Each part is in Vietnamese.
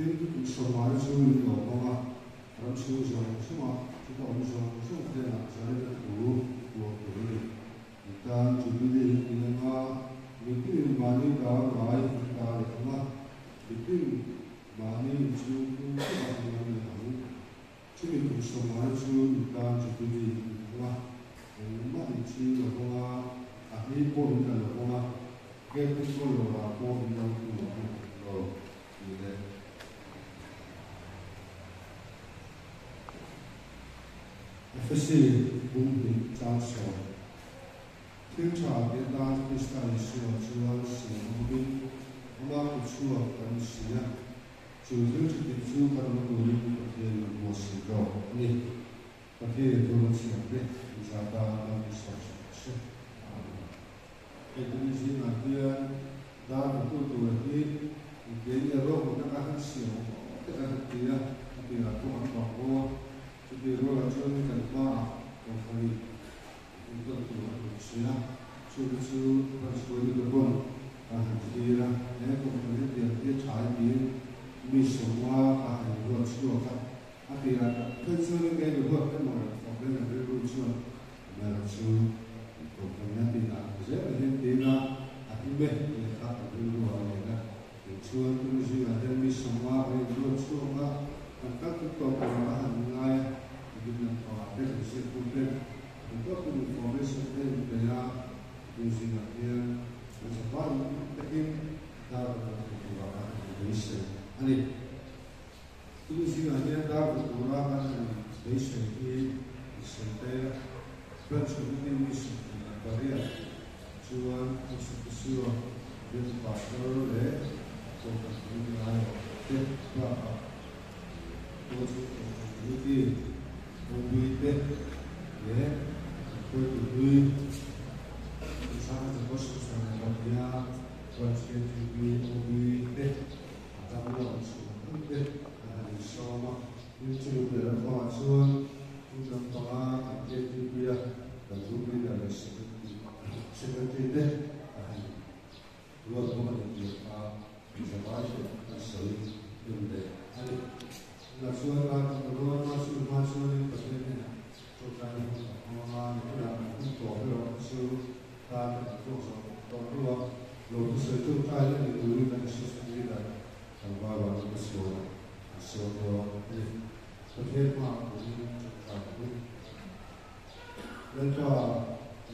天主所买的所有的老公啊，咱们手上是嘛，知道我们说是我天啊，在那个土我土里，你看主的你那个，你对马尼达来达的嘛，你对马尼就不是马尼达的，这个所买的所有你看主的你嘛，我们你去老公啊，啊，你过敏的老公啊，给不过了啊，过敏 的老公，哦，你的。Efesi bumbi chaso. Thiên trả Việt Nam Krista Yeshua Chúa sĩ bumbi Oma Chúa cần sĩ Chúa giữ cho tình Chúa cần một người có thể một sĩ đồ Nhi Có thể tôi một sĩ đồ Giả ta đang bị sọ sọ Cái tình sĩ là kia Đã một tu tu là kia Cái nhà rô một cái ăn xỉu Cái ăn kia Cái là tu ăn bảo vô Jadi rola chun kan ma 비로라는 단과 공포리 이것도 시야 소비수 관심을 걸고 아지라 내 공포리 대비 차이 미소와 di 치료가 a 그스는 게 누구 때문에 problema del ruccio ma su comprendente la cosa e della a prime le fatte del ruolo e ciò che si va a termi sommare il ruccio ma tanto tocca la mano given our leadership movement, the important information that they are using here as a one in Darwin Kultura Foundation. And it mission in the community of Tech Club. Thank you. mobilde ve contribui uçan costumlarına kapıya başka bir mobilde adamla başlıyor. Şimdi inşallah bütün bu reformasyon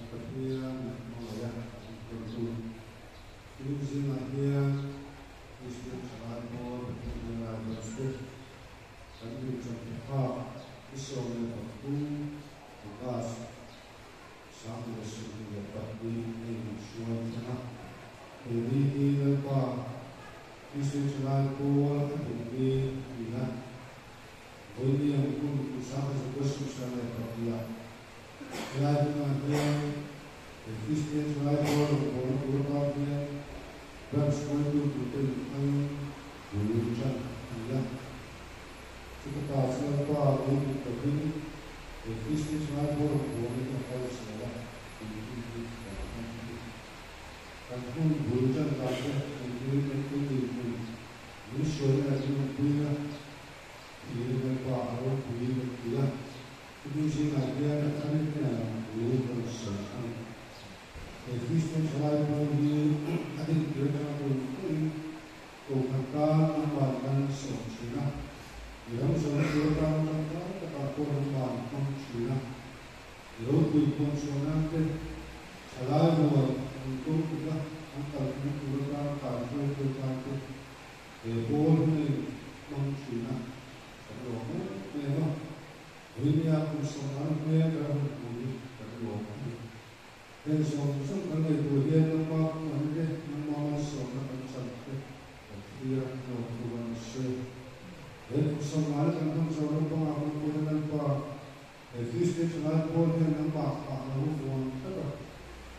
sepertinya mau oh, 对安民战一样。这个打字的话，我们可以也可以说出来多了，我们要开始了，我们必须把它看清。但不民战打字，我们可以可以，你说的这个对呢？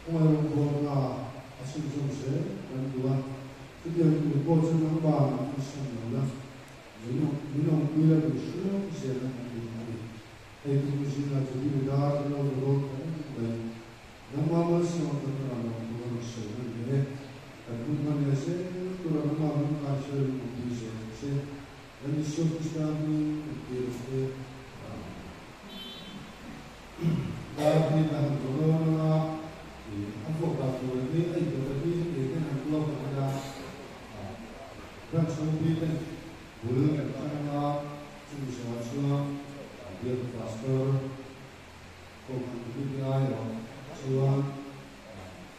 공화국 보험과 아침정세 연구와 그때 연구 보증 한방 있었는데 유명 유명 구역을 수용 시에는 让球迷们无论看他自小车、电动车、购买的 BBI 车、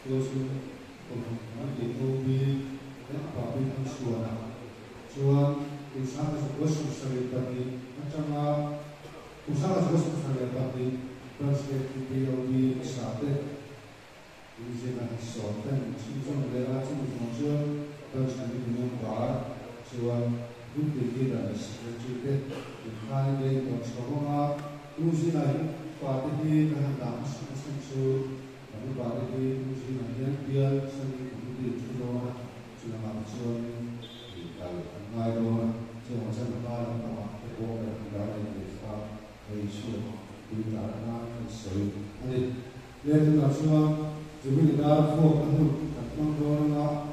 都是我们南北球迷能把对方说的，说第三个是国手上的本领，那将来第三个是国手上的本领，但是 BBI 啥的，有些人少，但轻松的啊，这么重视。those to be known God, so I would be given a secretary that the Friday of Sabonga, Lucy Night, Father Hill, and Dams, and so Abu Bakr, Lucy Night, and Pierre, and the community to Lona, to the Manson, and my Lona, to the Manson, and the Walker, and the Garden, and the Far, and the Shore, and the Darna, and so on. And then, let the National, the Winner, for the Hook, and the Dorna,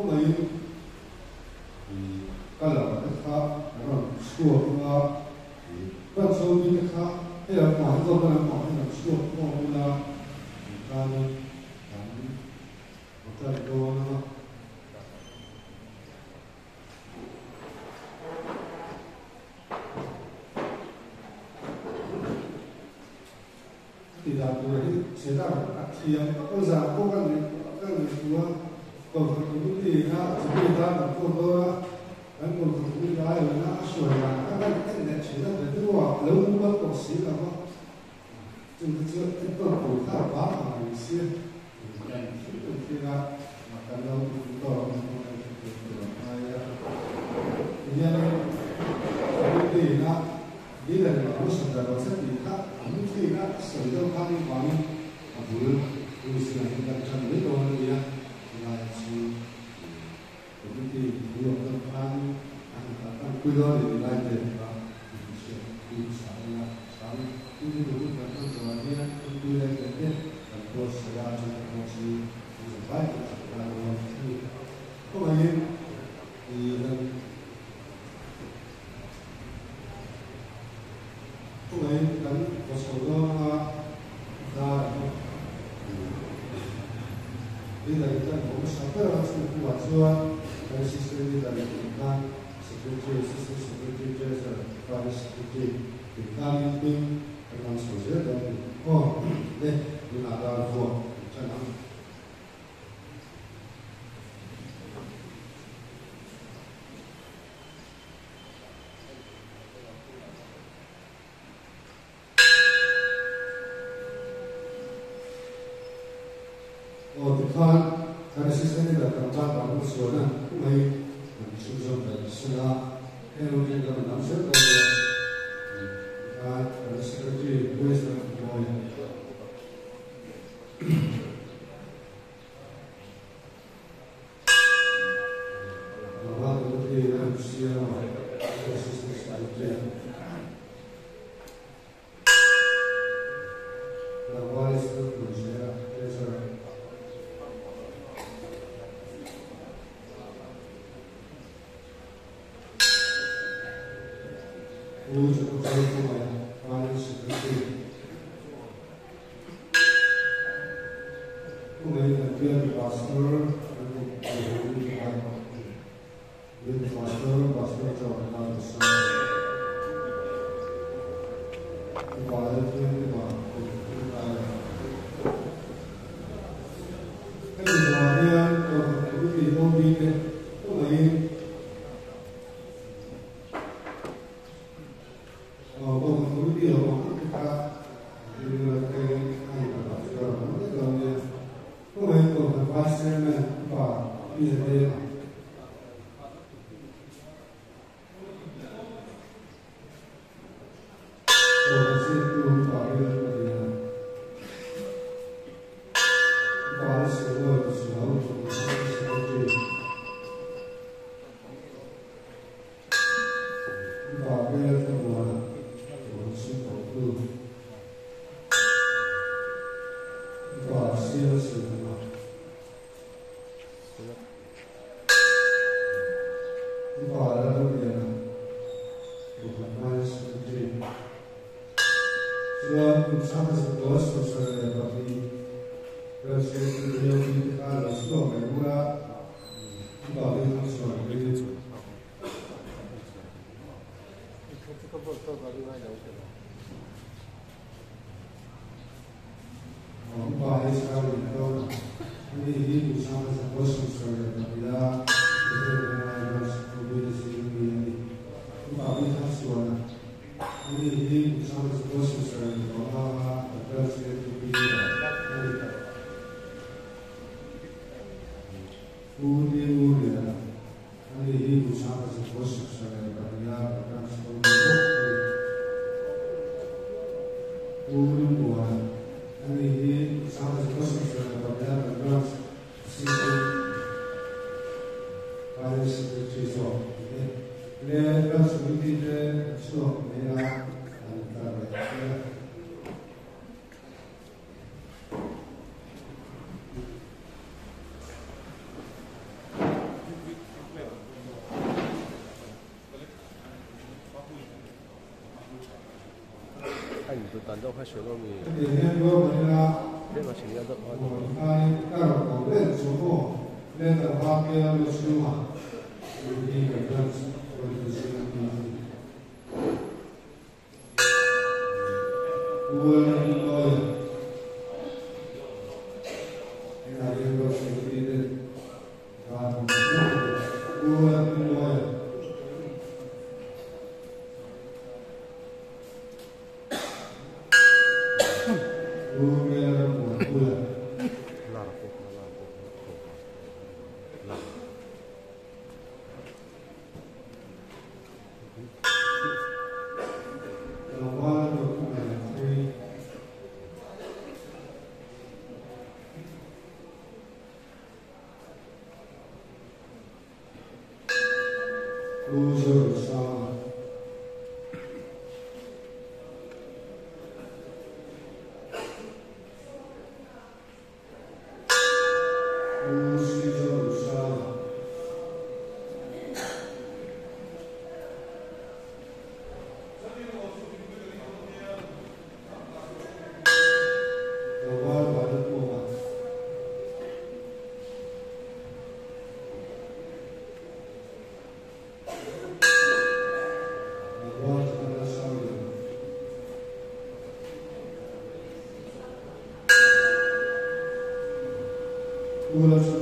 Hôm nay thì các là các khác, các là chùa các thì các sâu đi các khác, thế là quả do các là quả hay là chùa các là là ta nên cảm một cái đồ nó. Thì là tôi sẽ ra một cái thiền, tôi giả cố gắng ta một con đó anh một thằng đi ra là nó sửa là các bạn cái này chỉ là về cái quả lâu quá cổ xí là không chúng ta chưa tiếp tục cổ ta quá mà mình xưa chúng ta ra mà cái lâu chúng ta không có cái gì được hay là nhân cái gì là đi là nó cũng sửa là nó sẽ bị khác cũng gì là sửa đâu khác đi quá mà vừa vừa sửa là chúng ta chẳng biết đâu 为了你们来这地方，你们去，你们想一想，想，今天如能，不，能，不能多少个啊，那，你在我们上班的时候，不管说，还是说你在你。Sekretary, Sister Secretary, Sister Secretary General, Vice Secretary, becoming being a consulate of the court, then in another form. Oh, the car, the assistant, the contact, the consulate, the way 出生本是它，黑龙江的男生多呀，它可能是根据卫生方面的。 우주를 통하여 많은 시을 드립니다. 꿈에 있는 위안과 서로를 啊，我我投资，quả siêu sự quả là đâu vậy của phần mai sự tri Tuhan bersama sekolah sosial dan bagi dan sekolah yang kita lakukan 难道快学到你？都。我们刚干了广电之后，练的话变了六。Amen. User is Lord.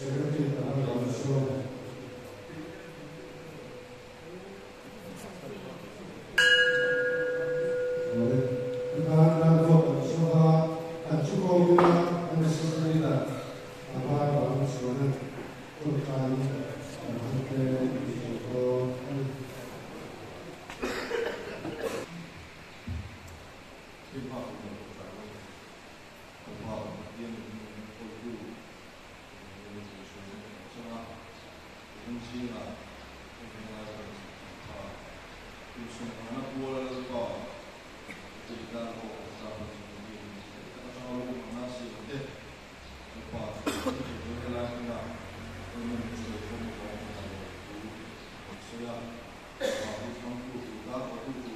Şerefin daha yanlış olmadı. Gracias.